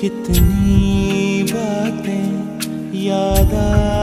कितनी बातें याद आ